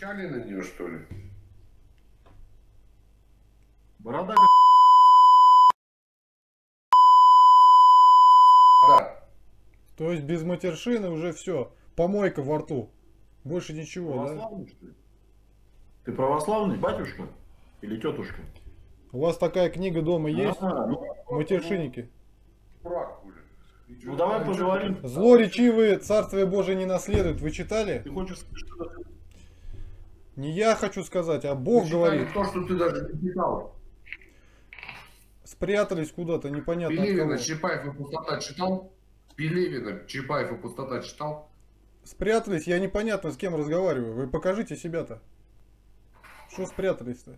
кончали на нее, что ли? Борода Да. То есть без матершины уже все. Помойка во рту. Больше ничего, да? православный, что ли? Ты православный, батюшка? Или тетушка? У вас такая книга дома есть? А, ну, Матершинники. Ну давай поговорим. Зло речивые Царствие Божие не наследует. Вы читали? Ты хочешь сказать, что Не я хочу сказать, а Бог читали говорит. то, что ты даже не читал. Спрятались куда-то, непонятно Пелевина. Чапаев и пустота читал? Пелевина, Чапаев и пустота читал? Спрятались, я непонятно с кем разговариваю. Вы покажите себя-то. Что спрятались-то?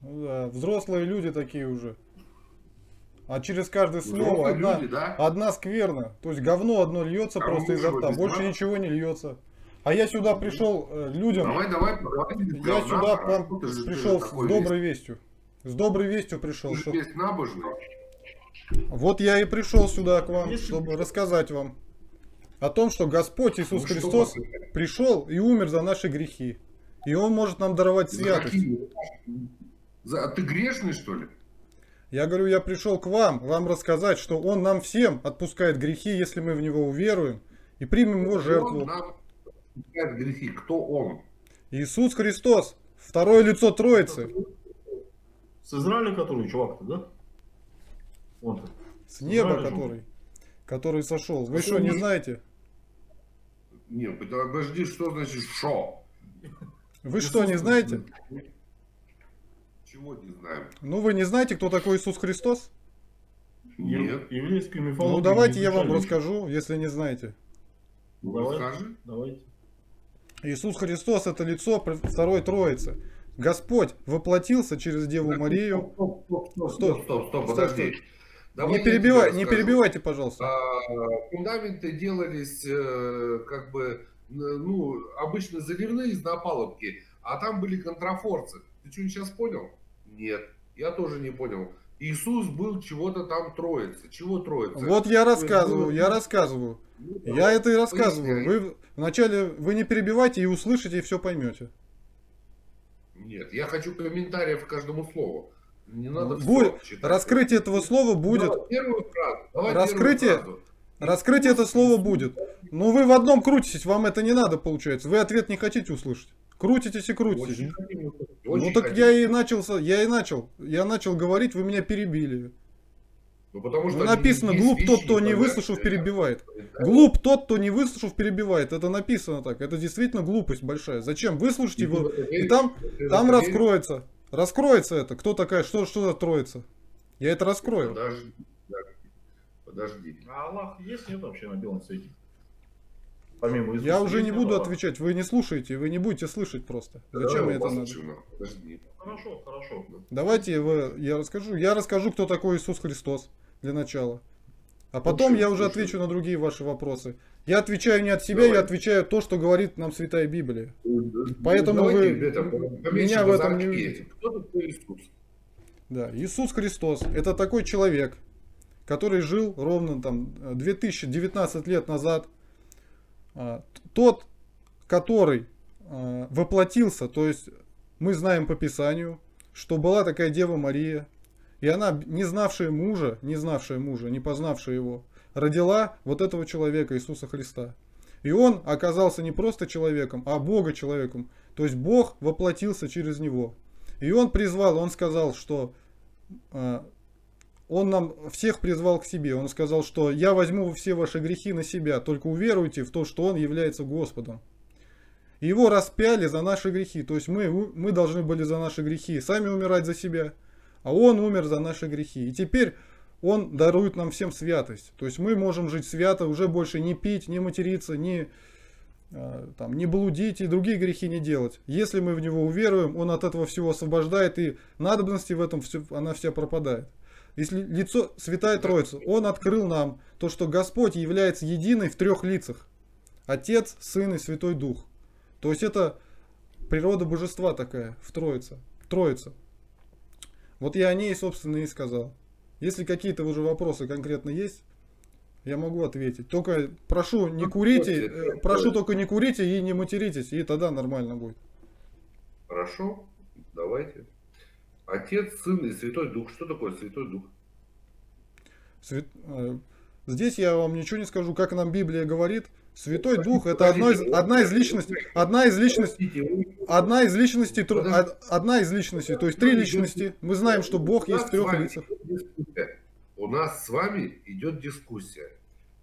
Ну да, взрослые люди такие уже. А через каждое слово Взрослые одна, люди, да? одна скверна. То есть говно одно льется А просто изо рта, больше ничего не льется. А я сюда пришел э, людям, Давай, давай, без я сюда а что ты пришел с доброй вестью. С доброй вестью пришел. что- Ты же весь набожный. Вот я и пришел сюда к вам, Если- чтобы рассказать вам о том, что Господь Иисус Ну что Христос посмотреть? пришел и умер за наши грехи. И Он может нам даровать святость. За- а Ты грешный, что ли? Я говорю, я пришел к вам, вам рассказать, что Он нам всем отпускает грехи, если мы в Него уверуем и примем Его Он жертву. нам отпускает грехи. Кто он? Иисус Христос, второе лицо Троицы, С Израиля который, чувак-то, да? Он-то. с неба Израиля же. который, который сошел. Вы что, не знаете? Не, подожди, что значит шо? Вы что, не знаете? Чего не знаем? Ну вы не знаете, кто такой Иисус Христос? Нет. Еврейскую мифологию. Ну давайте я вам расскажу, если не знаете. Ну, давай. Расскажи. Давайте. Иисус Христос это лицо второй Троицы. Господь воплотился через Деву Марию. Стоп, стоп, стоп, Стоп. стоп, стоп, подожди. Давай Не, перебивай, не перебивайте, пожалуйста. А, Фундаменты делались э, как бы, ну, обычно заливные из напалубки, а там были контрафорцы. Ты что, сейчас понял? Нет, я тоже не понял. Иисус был чего-то там троица. Чего троица? Вот я рассказываю, я рассказываю. Ну, Я это и рассказываю. Вы вначале вы не перебивайте и услышите и все поймете. Нет, я хочу комментариев к каждому слову. Не надо в Будет- читать. Раскрытие этого слова будет. Давай первую фразу. Давай Раскрытие- первую фразу. Раскрытие этого слова будет. Но вы в одном крутитесь, вам это не надо получается. Вы ответ не хотите услышать. Крутитесь и крутитесь. Очень Ну очень так хотим. я и начался, я и начал. Я начал говорить, вы меня перебили. Ну, потому что Ну, написано, глуп тот, кто не выслушав, перебивает. Да. Глуп тот, кто не выслушав, перебивает. Это написано так. Это действительно глупость большая. Зачем? Выслушайте его. И там, там раскроется. Раскроется это. Кто такая, что, что за троица? Я это раскрою. Подожди, подожди, подожди. А Аллах есть, нет вообще на белом свете? Помимо Иисуса Я уже не буду отвечать. Вы не слушаете, вы не будете слышать просто. Зачем Давай это надо? Подожди. Хорошо, хорошо. Давайте вы, я расскажу. Я расскажу, кто такой Иисус Христос для начала. А потом Слушаю, я уже отвечу на другие ваши вопросы. Я отвечаю не от себя, Давай. я отвечаю то, что говорит нам Святая Библия. Поэтому Давайте, вы это, меня в этом не базарки. увидите. Кто такой Иисус? Да, Иисус Христос это такой человек, который жил ровно там 2019 лет назад. А, Тот, который а, воплотился, то есть мы знаем по Писанию, что была такая Дева Мария, и она, не знавшая мужа, не знавшая мужа, не познавшая его, родила вот этого человека, Иисуса Христа. И он оказался не просто человеком, а Бога человеком. То есть Бог воплотился через него. И он призвал, он сказал, что э, он нам всех призвал к себе. Он сказал, что я возьму все ваши грехи на себя, только уверуйте в то, что он является Господом. Его распяли за наши грехи. То есть мы, мы должны были за наши грехи сами умирать за себя, а он умер за наши грехи. И теперь он дарует нам всем святость. То есть мы можем жить свято, уже больше не пить, не материться, не, э, там, не блудить и другие грехи не делать. Если мы в него уверуем, он от этого всего освобождает, и надобности в этом все, она вся пропадает. Если лицо Святая Троица, он открыл нам то, что Господь является единый в трех лицах. Отец, Сын и Святой Дух. То есть это природа божества такая в Троице. Троица. Вот я о ней, собственно, и сказал. Если какие-то уже вопросы конкретно есть, Я могу ответить. Только прошу, не курите, э, прошу только не курите и не материтесь, и тогда нормально будет. Хорошо, давайте. Отец, Сын и Святой Дух. Что такое Святой Дух? Свят- э, Здесь я вам ничего не скажу, как нам Библия говорит. Святой Дух это одно из, одна из личностей, одна из личностей, одна из личностей, одна из личностей, то есть три личности. Мы знаем, что Бог есть в трех лицах. У нас с вами идет дискуссия.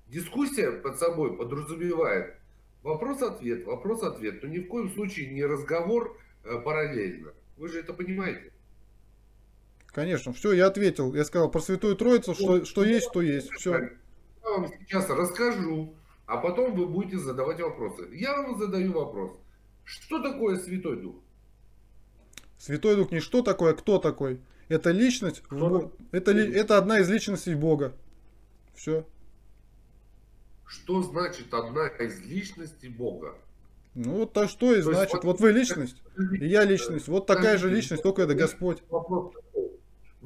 Дискуссия под собой подразумевает вопрос-ответ, вопрос-ответ, но ни в коем случае не разговор э, параллельно. Вы же это понимаете? Конечно, все, я ответил. Я сказал про Святую Троицу, что, что есть, то есть. Все. Я вам сейчас расскажу, а потом вы будете задавать вопросы. Я вам задаю вопрос. Что такое Святой Дух? Святой Дух не что такое, а кто такой. Это личность, в это, ли- это одна из личностей Бога. Все. Что значит одна из личностей Бога? Ну вот так что и То есть значит. вот- Вот вы личность, и я личность. Вот такая же личность, только это Господь. Вопрос.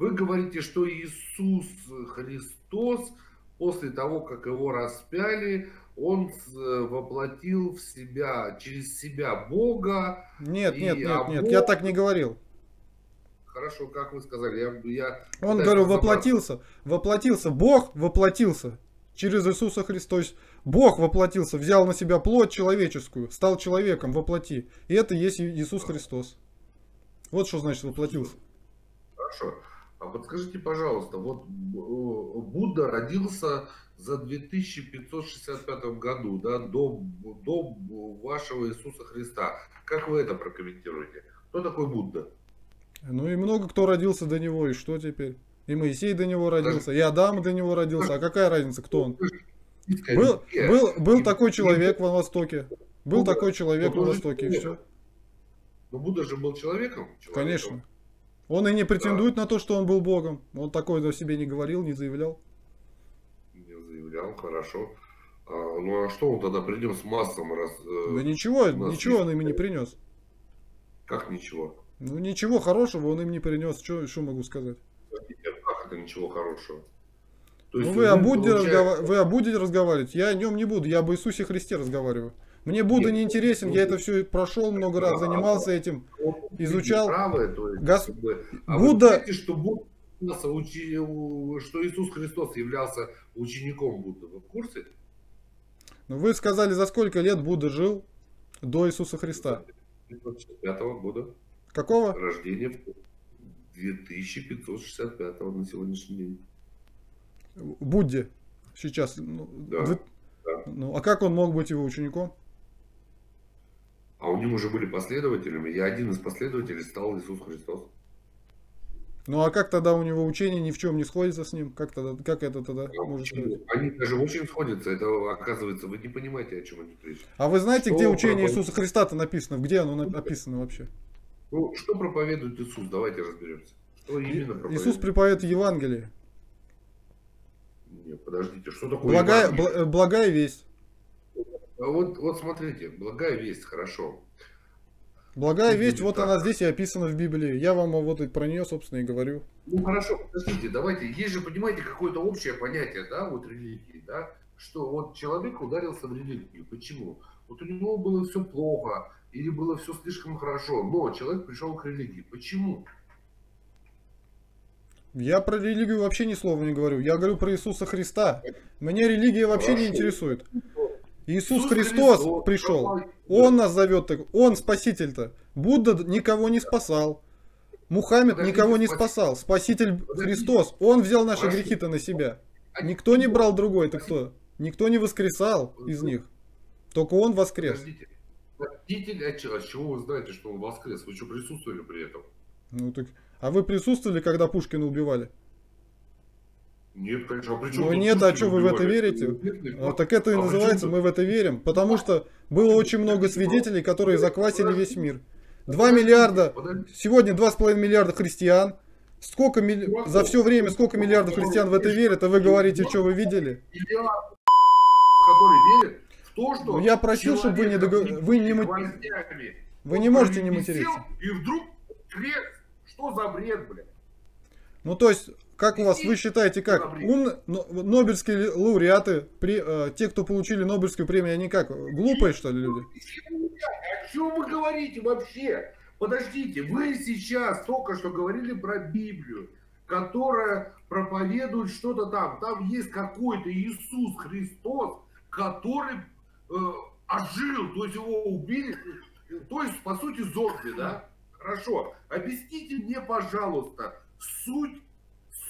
Вы говорите, что Иисус Христос после того, как его распяли, он с- воплотил в себя, через себя Бога. Нет, нет, нет, нет, я так не говорил. Хорошо, как вы сказали, я, я Он, говорю, воплотился, воплотился, Бог воплотился через Иисуса Христа. То есть Бог воплотился, взял на себя плоть человеческую, стал человеком воплоти. И это есть Иисус Христос. Вот что значит воплотился. Хорошо. А подскажите, пожалуйста, вот э, Будда родился за 2565 году, да, до, до вашего Иисуса Христа. Как вы это прокомментируете? Кто такой Будда? Ну и много кто родился до него, и что теперь? И Моисей до него родился, и Адам до него родился. А какая разница, кто он? Был, был, был такой человек во Востоке. Был такой человек во Востоке, и все. Но Будда же был человеком? человеком. Конечно. Он и не претендует на то, что он был Богом. Он такое о себе не говорил, не заявлял. Не заявлял, хорошо. А, ну а что он тогда принес массам раз? э, Да ничего, ничего есть- он им не принес. Как ничего? Ну ничего хорошего он им не принес. Что, что могу сказать? Как это ничего хорошего? То Ну есть вы о, Будде получается, разгова- вы о Будде разговариваете, я о нем не буду, я об Иисусе Христе разговариваю. Мне Будда не интересен, ну, я это все прошел много раз, занимался этим. он изучал. правы, то есть, Гос- как бы, а Будда- вы знаете, что Будда что Иисус Христос являлся учеником Будды. Вы в курсе? Но вы сказали, за сколько лет Будда жил до Иисуса Христа? 565 года Какого? рождения 2565 на сегодняшний день. Будде сейчас. Ну, Да, вы- да. ну, а как он мог быть его учеником? А у него уже были последователями, и один из последователей стал Иисус Христос. Ну а как тогда у него учение ни в чем не сходится с ним? Как, тогда, как это тогда А может быть? Они даже очень сходятся. Это оказывается, вы не понимаете, о чем идет речь. А вы знаете, Что где учение проповед- Иисуса Христа-то написано? Где оно на- написано вообще? Ну, что проповедует Иисус? Давайте разберемся. Что именно проповедует? Иисус проповедует Евангелие. Нет, подождите, что такое Благая, э, благая весть. Вот, вот смотрите, благая весть, хорошо. Благая Будет весть, вот так. она здесь и описана в Библии. Я вам вот и про нее, собственно, и говорю. Ну хорошо, подождите, давайте, есть же, понимаете, какое-то общее понятие, да, вот религии, да, что вот человек ударился в религию. Почему? Вот у него было все плохо, или было все слишком хорошо, но человек пришел к религии. Почему? Я про религию вообще ни слова не говорю. Я говорю про Иисуса Христа. Меня религия вообще не Хорошо. интересует. Иисус Христос пришел. пропал- Он нас зовет. Он спаситель-то. Будда никого не спасал. Мухаммед Подождите, никого не спасал. Спаситель Подождите. Христос. Он взял наши грехи-то на себя. Никто не брал другой. Это кто? Никто не воскресал из них. Только он воскрес. Подождите. Спаситель, а чего, а чего вы знаете, что он воскрес? Вы что, присутствовали при этом? Ну, так... А вы присутствовали, когда Пушкина убивали? Нет, конечно. А при чем Ну нет, а что вы в это верите? А, так это и а называется, мы в это верим. Потому что было очень много свидетелей, которые заквасили весь мир. 2 миллиарда, сегодня 2,5 миллиарда христиан. Сколько милли- За все время сколько миллиардов христиан в это верят, а вы говорите, что вы видели? Который верит в то, что Ну, я просил, чтобы вы не человека дого- вы не Вы не можете не материться. И вдруг. Что за бред, блядь? Ну, то есть, как у вас, вы считаете, как ум, Нобелевские лауреаты, при, э, те, кто получили Нобелевскую премию, они как, глупые, что ли, люди? О чем вы говорите вообще? Подождите, вы сейчас только что говорили про Библию, которая проповедует что-то там. Там есть какой-то Иисус Христос, который э, ожил, то есть его убили, то есть, по сути, зомби, да? Хорошо. Объясните мне, пожалуйста, суть,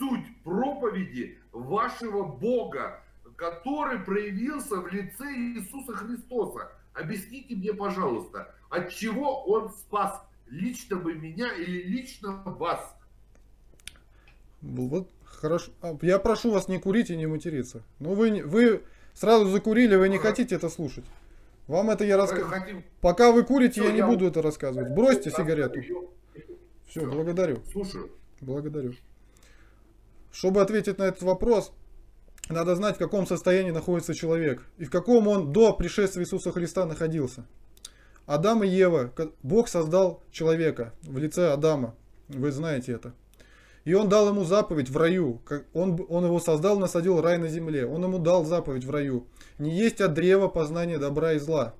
суть проповеди вашего Бога, который проявился в лице Иисуса Христоса. Объясните мне, пожалуйста, от чего он спас лично бы меня или лично вас? Вот, хорошо. А, я прошу вас не курить и не материться. Но вы, вы сразу закурили, вы не а. хотите это слушать. Вам это я рассказываю. Пока вы курите, Все, я не я... буду это рассказывать. Бросьте сигарету. Все, благодарю. Слушаю. Благодарю. Чтобы ответить на этот вопрос, надо знать, в каком состоянии находится человек и в каком он до пришествия Иисуса Христа находился. Адам и Ева, Бог создал человека в лице Адама, вы знаете это. И он дал ему заповедь в раю. Он, он его создал, насадил рай на земле. Он ему дал заповедь в раю. Не есть от древа познания добра и зла.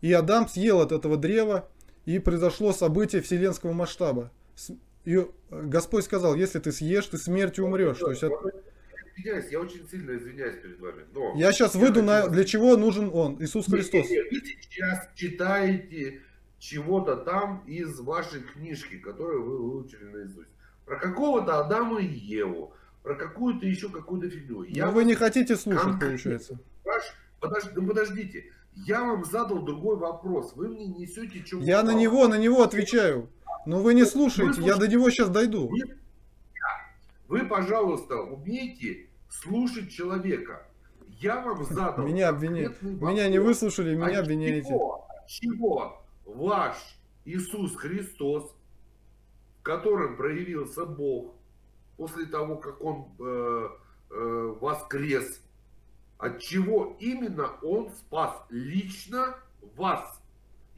И Адам съел от этого древа, и произошло событие вселенского масштаба. И Господь сказал, если ты съешь, ты смертью умрешь. То есть, от... Извиняюсь, я очень сильно извиняюсь перед вами. Но я сейчас выйду я на... Для чего нужен Он, Иисус Христос? Вы сейчас читаете чего-то там из вашей книжки, которую вы выучили наизусть. Про какого-то Адама и Еву, про какую-то еще какую-то фигню. Я Но вы не хотите слушать, получается. Подожди, ну подождите, я вам задал другой вопрос, вы мне несете чего Я на него, на него отвечаю. Но вы не слушаете, вы я до него сейчас дойду. Вы, вы, пожалуйста, умейте слушать человека. Я вам задал Меня обвиняют. Меня не выслушали, меня а обвиняете. Чего, чего ваш Иисус Христос в котором проявился Бог после того, как Он э, э, воскрес, от чего именно Он спас лично вас.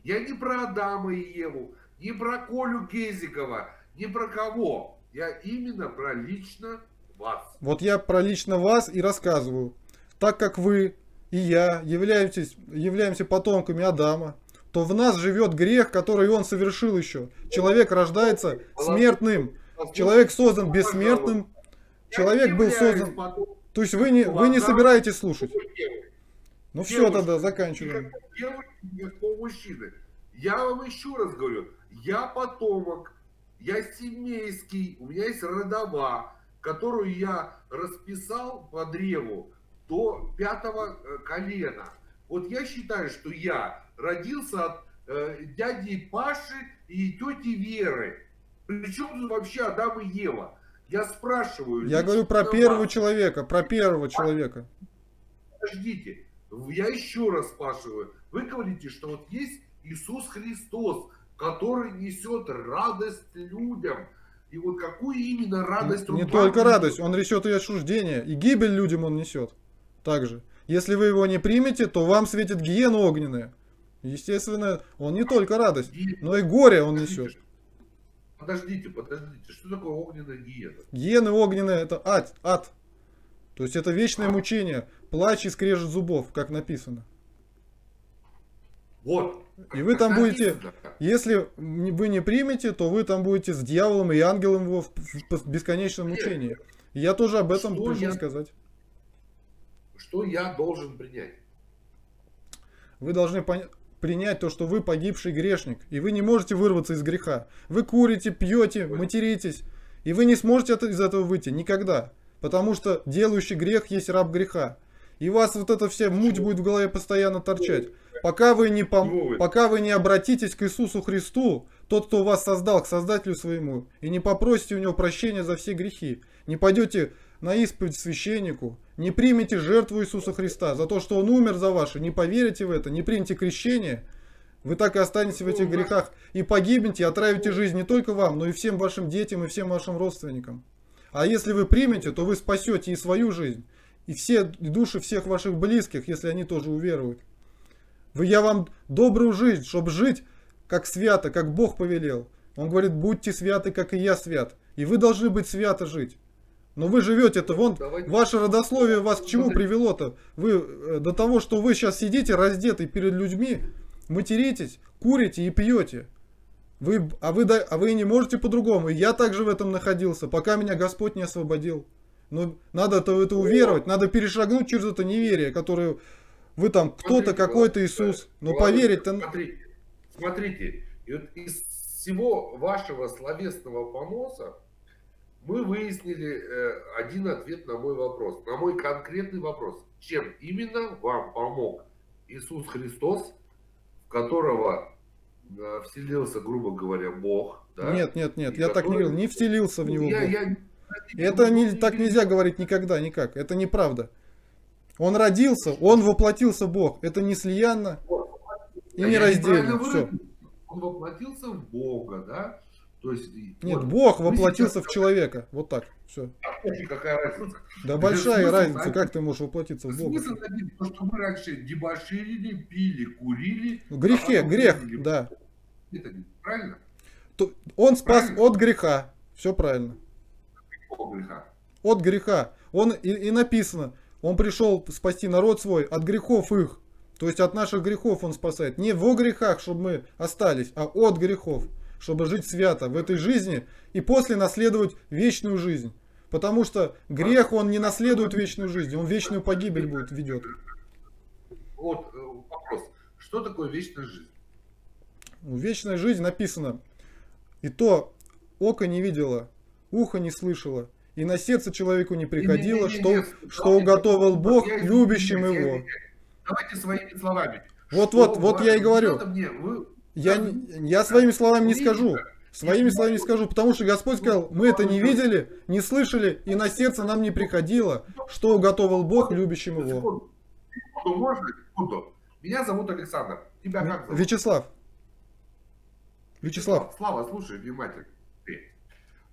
Я не про Адама и Еву, не про Колю Кезикова, не про кого. Я именно про лично вас. Вот я про лично вас и рассказываю. Так как вы и я являетесь, являемся потомками Адама, то в нас живет грех, который он совершил еще. Человек рождается смертным. Человек создан бессмертным. Человек был создан... То есть вы не, вы не собираетесь слушать. Ну все тогда, заканчиваем. Я вам еще раз говорю, я потомок, я семейский, у меня есть родова, которую я расписал по древу до пятого э, колена. Вот я считаю, что я родился от э, дяди Паши и тети Веры. Причем тут вообще Адам и Ева? Я спрашиваю. Я говорю про первого человека, про первого человека. Подождите, я еще раз спрашиваю. Вы говорите, что вот есть Иисус Христос, который несет радость людям. И вот какую именно радость Не, не только несет? радость, он несет и осуждение, и гибель людям он несет. Также. Если вы его не примете, то вам светит гиена огненная. Естественно, он не только радость, но и горе он несет. Подождите, подождите, что такое огненная гиена? Гиена огненная это ад, ад. То есть это вечное мучение, плач и скрежет зубов, как написано. Вот. И вы там будете, если вы не примете, то вы там будете с дьяволом и ангелом его в бесконечном мучении. Я тоже об этом что я, сказать. Что я должен принять? Вы должны понять принять то, что вы погибший грешник, и вы не можете вырваться из греха. Вы курите, пьете, материтесь, и вы не сможете из этого выйти никогда, потому что делающий грех есть раб греха. И у вас вот эта вся муть будет в голове постоянно торчать. Пока вы, не пом... Пока вы не обратитесь к Иисусу Христу, тот, кто вас создал, к Создателю своему, и не попросите у него прощения за все грехи, не пойдете на исповедь священнику, не примете жертву Иисуса Христа за то, что Он умер за ваши, не поверите в это, не примете крещение, вы так и останетесь в этих грехах и погибнете, отравите жизнь не только вам, но и всем вашим детям и всем вашим родственникам. А если вы примете, то вы спасете и свою жизнь, и все и души всех ваших близких, если они тоже уверуют. Я вам добрую жизнь, чтобы жить как свято, как Бог повелел. Он говорит, будьте святы, как и я свят. И вы должны быть свято жить. Но вы живете это вон, Давайте- ваше родословие вас к чему привело-то? Вы э, до того, что вы сейчас сидите раздетый перед людьми, материтесь, курите и пьете. Вы, а, вы, а вы не можете по-другому. И я также в этом находился, пока меня Господь не освободил. Но надо это, в это уверовать, надо перешагнуть через это неверие, которое вы там, кто-то, какой-то Иисус. Но поверить-то... Смотрите, смотрите, и вот из всего вашего словесного поноса мы выяснили э, один ответ на мой вопрос, на мой конкретный вопрос. Чем именно вам помог Иисус Христос, в которого э, вселился, грубо говоря, Бог? Да? Нет, нет, нет, И я так не который- говорил, не вселился в Ну, него. я- Бог. я- Это не, так нельзя говорить никогда, никак. Это неправда. Он родился, он воплотился Бог. Это не слиянно и нераздельно. неправильно Все. Он воплотился в Бога, да? То есть, Нет, вот Бог воплотился сейчас- в человека. Вот так. Все. Какая разница? Да большая разница, как ты можешь воплотиться в Бога. Смысл один, то, что мы раньше дебоширили, пили, курили. В грехе, а грех, да. Это не правильно? То- Он спас Правильно. от греха. Все правильно. Какого греха? От греха. Он и, и написано, он пришел спасти народ свой от грехов их. То есть от наших грехов он спасает. Не во грехах, чтобы мы остались, а от грехов. Чтобы жить свято в этой жизни и после наследовать вечную жизнь. Потому что грех, он не наследует вечную жизнь, он вечную погибель будет ведет. Вот э, вопрос. Что такое вечная жизнь? Вечная жизнь написано. И то око не видело, ухо не слышало, и на сердце человеку не приходило, что, Не-не-не-не, что давайте, уготовил Бог я любящим его. Давайте своими словами. Вот, Что вот, вот я и говорю. мне, вы- Я, не- я своими словами не скажу. Своими словами не скажу, потому что Господь сказал, мы это не видели, не слышали, и на сердце нам не приходило, что уготовил Бог любящим его. Меня зовут Александр. Тебя как зовут? Вячеслав. Вячеслав, Слава, слушай внимательно.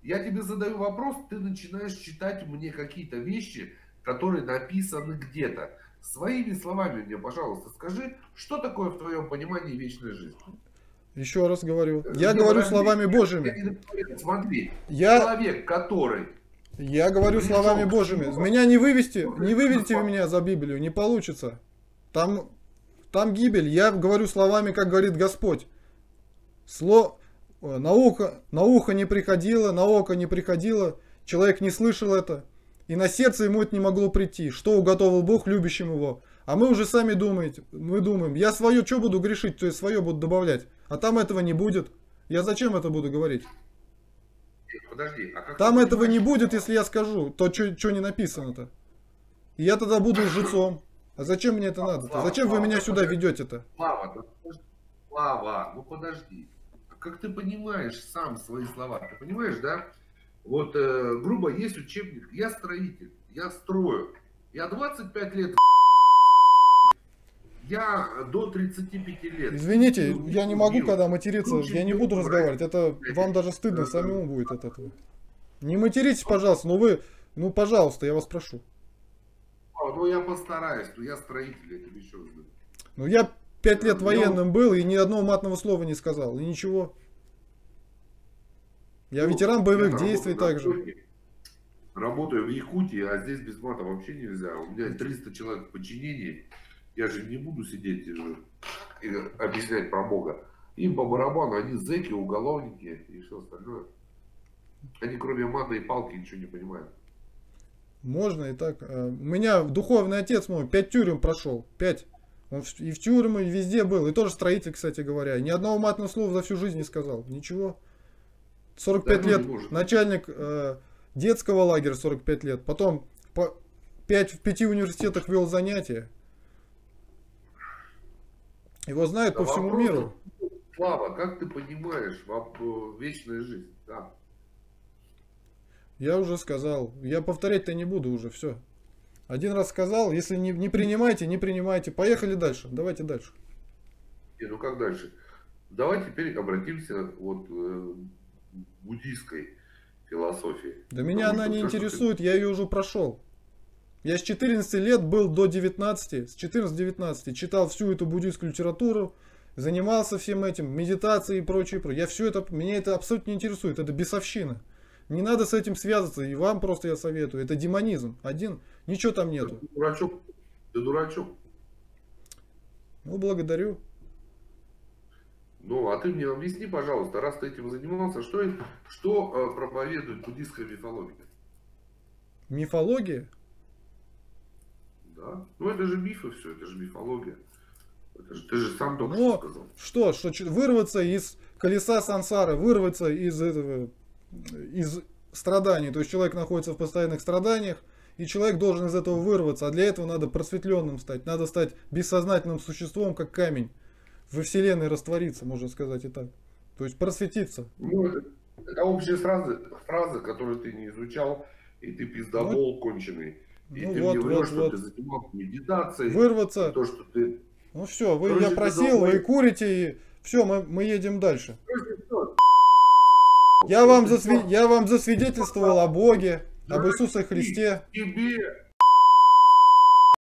Я тебе задаю вопрос, ты начинаешь читать мне какие-то вещи, которые написаны где-то. Своими словами мне, пожалуйста, скажи, что такое в твоем понимании вечная жизнь? еще раз говорю. Я Не, говорю подожди, словами Божьими. Смотри, Я, человек, который... я говорю Пришел словами Божьими. Меня не вывести, Ну, не выведите вы меня за Библию, не получится. Там, там гибель. Я говорю словами, как говорит Господь. Сло, на ухо, не приходило, на око не приходило, человек не слышал это, и на сердце ему это не могло прийти, что уготовил Бог любящим его. А мы уже сами думаете, мы думаем, я свое что буду грешить, то есть свое буду добавлять, а там этого не будет. Я зачем это буду говорить? Подожди, а как Там этого не будет, если я скажу то, что не написано-то. И я тогда буду лжецом. А зачем мне это надо? Слава, Зачем вы меня сюда подожди. ведете-то? Слава, ну подожди. Как ты понимаешь сам свои слова? Ты понимаешь, да? Вот, э, грубо, есть учебник. Я строитель, я строю. Я 25 лет я до 35 лет. Извините, Ну, я не могу, Мил, когда материться, Слушай, я не буду брат, разговаривать. Это вам даже стыдно самому будет от этого. Не материтесь, пожалуйста, ну вы, ну пожалуйста, я вас прошу. А, Ну, я постараюсь, но я строитель, я тебе еще раз говорю. Ну я пять лет Ну, военным был и ни одного матного слова не сказал, и ничего. Я Ну, ветеран боевых я действий также. Работаю в Якутии, а здесь без мата вообще нельзя. У меня 300 человек в подчинении. Я же не буду сидеть и, и объяснять про Бога. Им по барабану, они зэки, уголовники и все остальное. Они кроме мата и палки ничего не понимают. Можно и так. Э, У меня духовный отец мой пять тюрем прошел. Пять. Он и в тюрьмы, и везде был. И тоже строитель, кстати говоря. Ни одного матного слова за всю жизнь не сказал. Ничего. 45 Да лет. может. Начальник э, детского лагеря 45 лет. Потом по 5, в пяти университетах вел занятия. Его знают по Да всему вопрос- миру. Слава, как ты понимаешь э, вечная жизнь? Да. Я уже сказал. Я повторять-то не буду уже. Все. Один раз сказал. Если не, не принимаете, не принимайте. Поехали дальше. Давайте дальше. Не, ну как дальше? Давай теперь обратимся вот э, к буддийской философии. Да меня Потому она не что ты- интересует, я ее уже прошел. Я с 14 лет был до 19, с 14-19 читал всю эту буддийскую литературу, занимался всем этим, медитацией и прочее, прочее. Я все это, меня это абсолютно не интересует, это бесовщина. Не надо с этим связываться. И вам просто я советую. Это демонизм. Один, ничего там нету. Ты дурачок. Ты дурачок. Ну, благодарю. Ну, а ты мне объясни, пожалуйста, раз ты этим занимался, что, что э, проповедует буддийская мифология? Мифология? Да? Ну, это же мифы все, это же мифология. Это же, ты же сам только Но- что сказал. Что? Что вырваться из колеса сансары, вырваться из этого, из страданий. То есть человек находится в постоянных страданиях, и человек должен из этого вырваться. А для этого надо просветленным стать. Надо стать бессознательным существом, как камень. Во вселенной раствориться, можно сказать и так. То есть просветиться. Ну, это, общие фразы, фразы, которые ты не изучал, и ты пиздобол конченый. И Ну ты вот, мне врешь, вот, что вот. ты занимался медитацией, Вырваться. то, что ты... Ну все, вы, Короче, я просил, вы курите, и все, мы, мы едем дальше. Короче, всё. Я вам, засве- я вам засвидетельствовал о Боге, об Иисусе Христе. Тебе